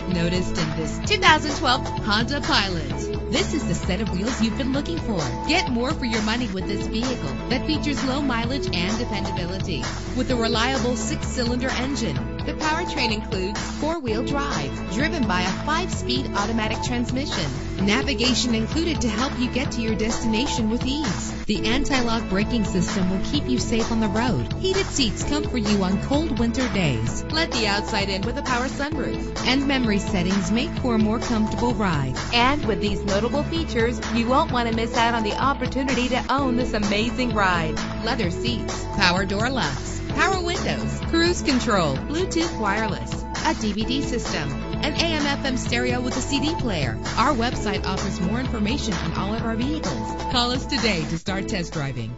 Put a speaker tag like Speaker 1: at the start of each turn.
Speaker 1: noticed in this 2012 Honda Pilot. This is the set of wheels you've been looking for. Get more for your money with this vehicle that features low mileage and dependability. With a reliable six-cylinder engine, the powertrain includes four-wheel drive, driven by a five-speed automatic transmission. Navigation included to help you get to your destination with ease. The anti-lock braking system will keep you safe on the road. Heated seats comfort you on cold winter days. Let the outside in with a power sunroof. And memory settings make for a more comfortable ride. And with these notable features, you won't want to miss out on the opportunity to own this amazing ride. Leather seats, power door locks, power windows, cruise control, Bluetooth wireless, a DVD system, an AM FM stereo with a CD player. Our website offers more information on all of our vehicles. Call us today to start test driving.